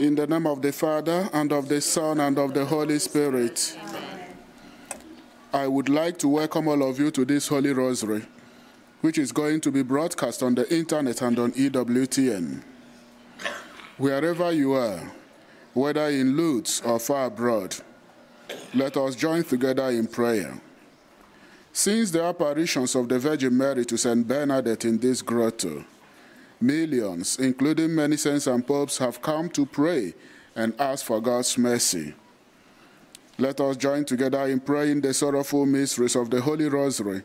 In the name of the Father, and of the Son, and of the Holy Spirit. I would like to welcome all of you to this Holy Rosary, which is going to be broadcast on the internet and on EWTN. Wherever you are, whether in Lourdes or far abroad, let us join together in prayer. Since the apparitions of the Virgin Mary to St. Bernadette in this grotto, millions, including many saints and popes, have come to pray and ask for God's mercy. Let us join together in praying the sorrowful mysteries of the Holy Rosary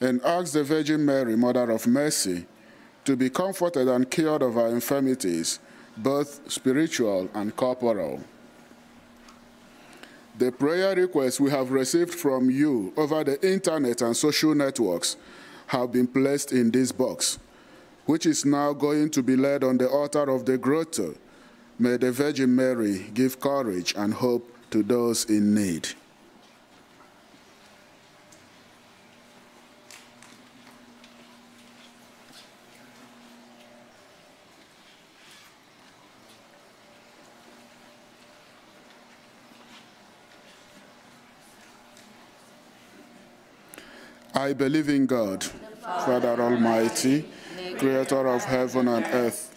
and ask the Virgin Mary, Mother of Mercy, to be comforted and cured of our infirmities, both spiritual and corporal. The prayer requests we have received from you over the internet and social networks have been placed in this box, which is now going to be laid on the altar of the grotto. May the Virgin Mary give courage and hope to those in need. I believe in God, Father Almighty, creator of heaven and earth,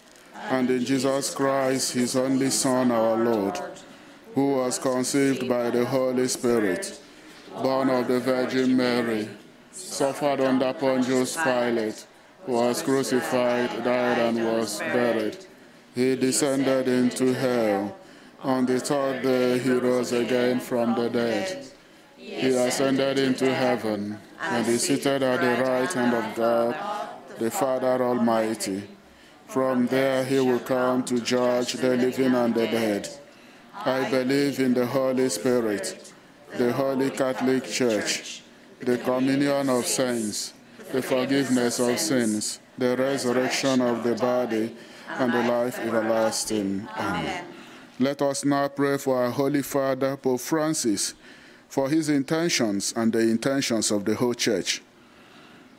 and in Jesus Christ, his only Son, our Lord, who was conceived by the Holy Spirit, born of the Virgin Mary, suffered under Pontius Pilate, was crucified, died, and was buried. He descended into hell. On the third day, he rose again from the dead. He ascended into heaven and is seated at the right hand of God, the Father Almighty. From there he will come to judge the living and the dead. I believe in the Holy Spirit, the Holy Catholic Church, the communion of saints, the forgiveness of sins, the resurrection of the body, and the life everlasting. Amen. Let us now pray for our Holy Father, Pope Francis, for his intentions and the intentions of the whole church.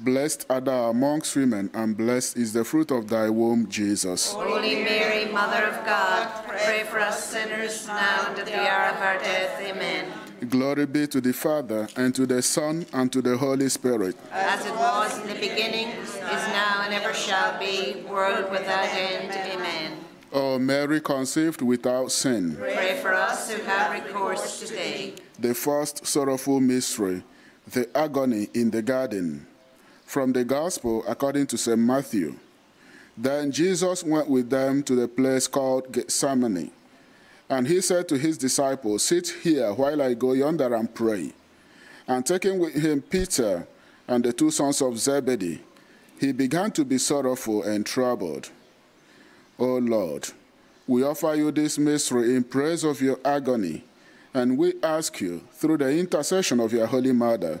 Blessed art thou amongst women, and blessed is the fruit of thy womb, Jesus. Holy Mary, Mother of God, pray for us sinners now and at the hour of our death. Amen. Glory be to the Father, and to the Son, and to the Holy Spirit. As it was in the beginning, is now, and ever shall be, world without end. Amen. O Mary, conceived without sin. Pray for us who have recourse today. The first sorrowful mystery, the agony in the garden. From the Gospel according to St. Matthew. Then Jesus went with them to the place called Gethsemane. And he said to his disciples, Sit here while I go yonder and pray. And taking with him Peter and the two sons of Zebedee, he began to be sorrowful and troubled. O Lord, we offer you this mystery in praise of your agony, and we ask you, through the intercession of your Holy Mother,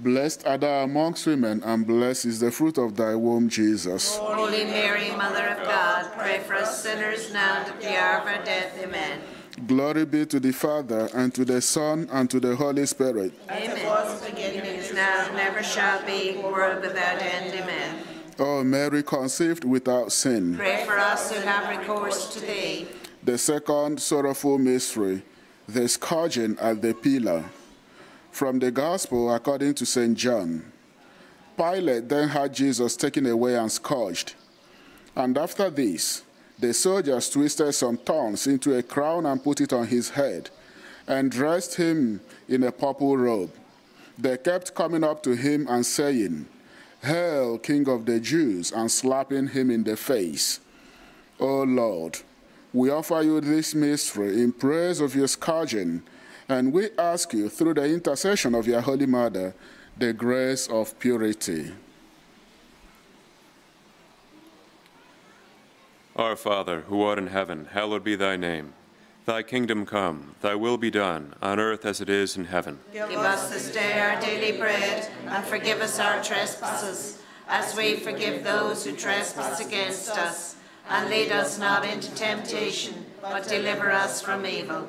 Blessed art thou amongst women, and blessed is the fruit of thy womb, Jesus. Holy Mary, Mother of God, pray for us sinners now and at the hour of our death. Amen. Glory be to the Father, and to the Son, and to the Holy Spirit. Amen. Was beginning is now, and never shall be, world without end. Amen. O Mary, conceived without sin. Pray for us who have recourse to thee. The second sorrowful mystery, the scourging at the pillar. From the Gospel according to St. John. Pilate then had Jesus taken away and scourged. And after this, the soldiers twisted some thorns into a crown and put it on his head, and dressed him in a purple robe. They kept coming up to him and saying, Hail, King of the Jews, and slapping him in the face. O Lord, we offer you this mystery in praise of your scourging, and we ask you, through the intercession of your Holy Mother, the grace of purity. Our Father, who art in heaven, hallowed be thy name. Thy kingdom come, thy will be done, on earth as it is in heaven. Give us this day our daily bread, and forgive us our trespasses, as we forgive those who trespass against us. And lead us not into temptation, but deliver us from evil.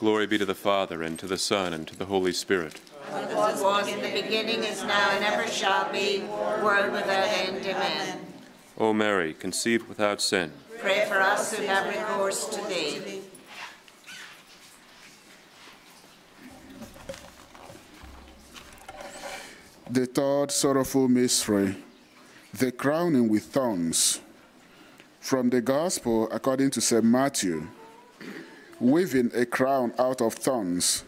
Glory be to the Father, and to the Son, and to the Holy Spirit. As it was in the beginning, is now, and ever shall be, world without end. Amen. O Mary, conceived without sin, Pray for us who have recourse to thee. The third sorrowful mystery, the crowning with thorns. From the Gospel according to St. Matthew, weaving a crown out of thorns,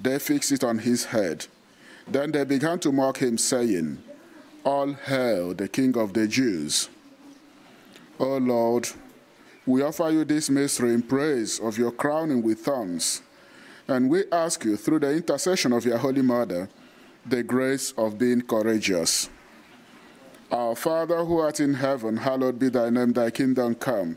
they fixed it on his head. Then they began to mock him, saying, All hail the King of the Jews. O Lord, we offer you this mystery in praise of your crowning with thorns, and we ask you, through the intercession of your Holy Mother, the grace of being courageous. Our Father who art in heaven, hallowed be thy name, thy kingdom come.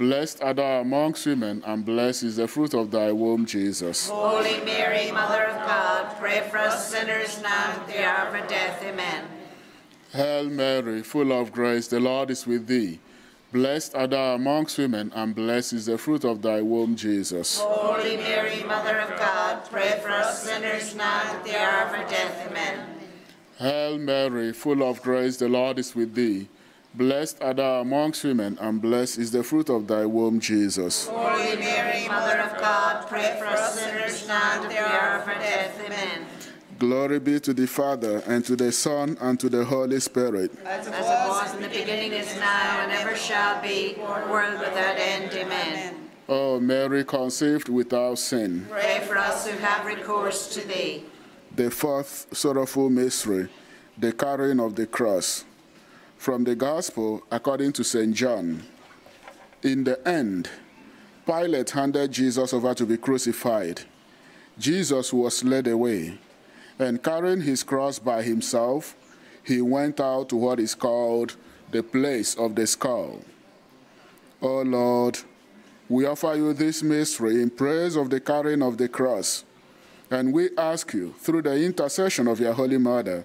Blessed art thou amongst women, and blessed is the fruit of thy womb, Jesus. Holy Mary, Mother of God, pray for us sinners now and at the hour of death. Amen. Hail Mary, full of grace, the Lord is with thee. Blessed art thou amongst women, and blessed is the fruit of thy womb, Jesus. Holy Mary, Mother of God, pray for us sinners now and at the hour of death. Amen. Hail Mary, full of grace, the Lord is with thee. Blessed art thou amongst women, and blessed is the fruit of thy womb, Jesus. Holy Mary, Mother of God, pray for us sinners now and at the hour of our death. Amen. Glory be to the Father, and to the Son, and to the Holy Spirit. As it was in the beginning, is now, and ever shall be, world without end. Amen. O Mary, conceived without sin. Pray for us who have recourse to thee. The fourth sorrowful mystery, the carrying of the cross. From the Gospel according to St. John. In the end, Pilate handed Jesus over to be crucified. Jesus was led away, and carrying his cross by himself, he went out to what is called the place of the skull. O Lord, we offer you this mystery in praise of the carrying of the cross. And we ask you, through the intercession of your Holy Mother,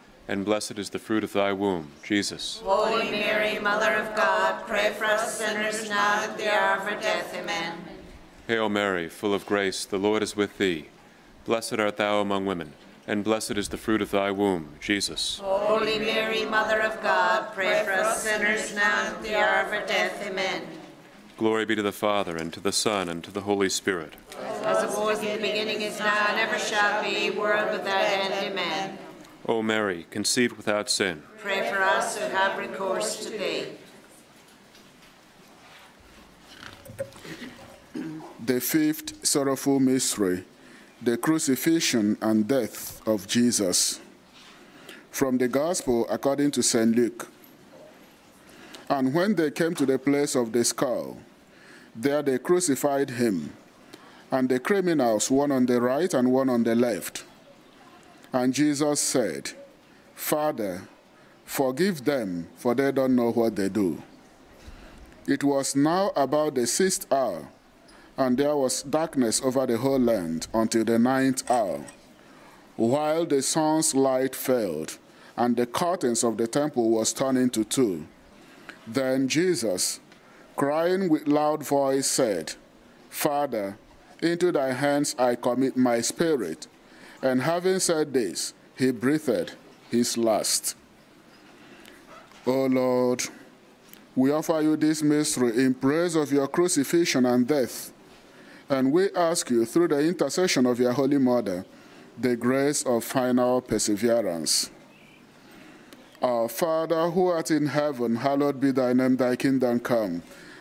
and blessed is the fruit of thy womb, Jesus. Holy Mary, Mother of God, pray for us sinners now and at the hour of our death. Amen. Hail Mary, full of grace, the Lord is with thee. Blessed art thou among women, and blessed is the fruit of thy womb, Jesus. Holy Mary, Mother of God, pray for us sinners now and at the hour of our death. Amen. Glory be to the Father, and to the Son, and to the Holy Spirit. As it was in the beginning, is now, and ever shall be, world without end. Amen. O Mary, conceived without sin, Pray for us who have recourse to thee. The fifth sorrowful mystery, the crucifixion and death of Jesus. From the Gospel according to St. Luke. And when they came to the place of the skull, there they crucified him, and the criminals, one on the right and one on the left. And Jesus said, Father, forgive them, for they don't know what they do. It was now about the sixth hour, and there was darkness over the whole land until the ninth hour, while the sun's light failed, and the curtains of the temple was torn into two. Then Jesus, crying with loud voice, said, Father, into thy hands I commit my spirit. And having said this, he breathed his last. O Lord, we offer you this mystery in praise of your crucifixion and death. And we ask you, through the intercession of your Holy Mother, the grace of final perseverance. Our Father, who art in heaven, hallowed be thy name, thy kingdom come.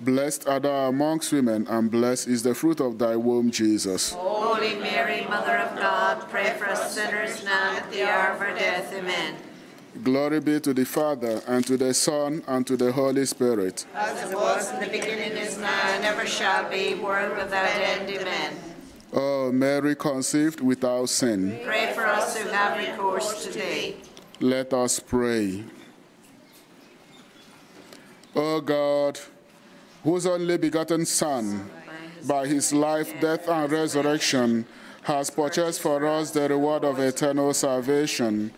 Blessed art thou amongst women, and blessed is the fruit of thy womb, Jesus. Holy Mary, Mother of God, pray for us sinners now and at the hour of our death. Amen. Glory be to the Father, and to the Son, and to the Holy Spirit. As it was in the beginning, is now, and ever shall be, world without end. Amen. O Mary, conceived without sin, Pray for us who have recourse today. let us pray. O God, whose only begotten Son, by his life, death, and resurrection, has purchased for us the reward of eternal salvation,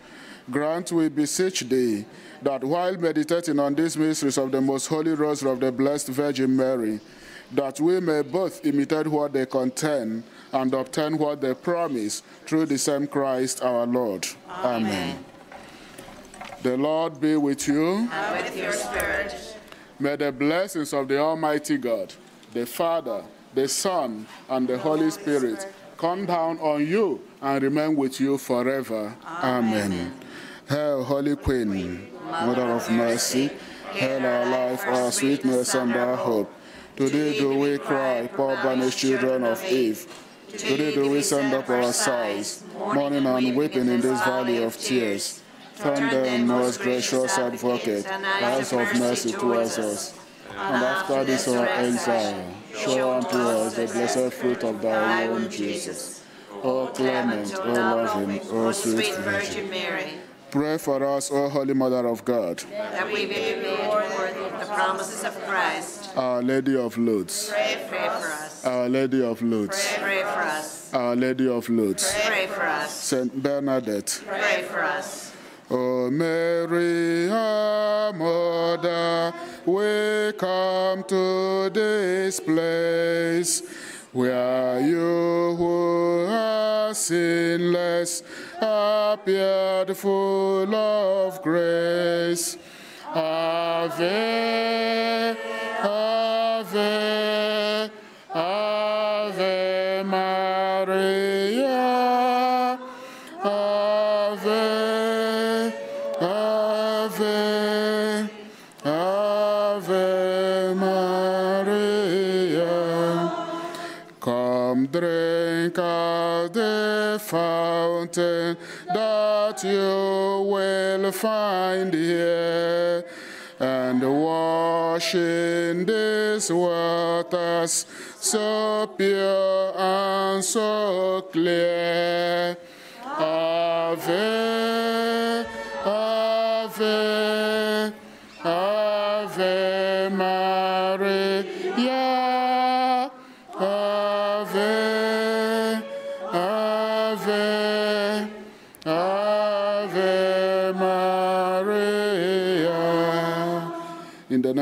grant, we beseech thee, that while meditating on these mysteries of the most holy rosary of the Blessed Virgin Mary, that we may both imitate what they contain and obtain what they promise through the same Christ our Lord. Amen. The Lord be with you. And with your spirit. May the blessings of the Almighty God, the Father, the Son, and the Holy Spirit come down on you and remain with you forever. Amen. Hail, Holy Queen, Mother of Mercy, hail our life, our sweetness, and our hope. Today do we cry, poor banished children of Eve. Today do we send up our sighs, mourning and weeping in this valley of tears. Turn then, most gracious advocate, eyes of mercy towards us. And after this our exile, show unto us the blessed fruit of thy womb, Jesus. O clement, O loving, O sweet Virgin. Mary, Pray for us, O Holy Mother of God, that we may be made worthy of the promises of Christ. Our Lady of Lourdes, Pray, pray for us. Our Lady of Lourdes, Pray for us. Our Lady of Lourdes, Pray for us. Saint Bernadette, Pray for us. O Mary, our Mother, we come to this place where you who are sinless appeared full of grace. Ave, fountain that you will find here, and wash in these waters so pure and so clear. Ave,